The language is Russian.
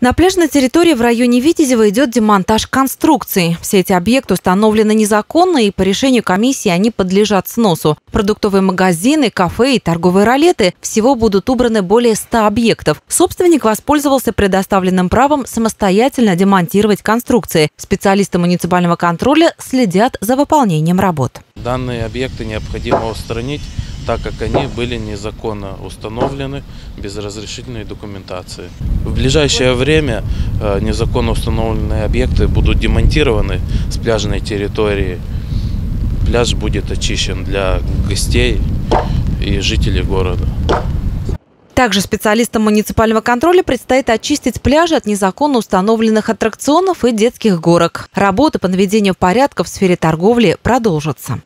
На пляжной территории в районе Витязева идет демонтаж конструкций. Все эти объекты установлены незаконно, и по решению комиссии они подлежат сносу. Продуктовые магазины, кафе и торговые ролеты – всего будут убраны более 100 объектов. Собственник воспользовался предоставленным правом самостоятельно демонтировать конструкции. Специалисты муниципального контроля следят за выполнением работ. Данные объекты необходимо устранить так как они были незаконно установлены без разрешительной документации. В ближайшее время э, незаконно установленные объекты будут демонтированы с пляжной территории. Пляж будет очищен для гостей и жителей города. Также специалистам муниципального контроля предстоит очистить пляжи от незаконно установленных аттракционов и детских горок. Работы по наведению порядка в сфере торговли продолжатся.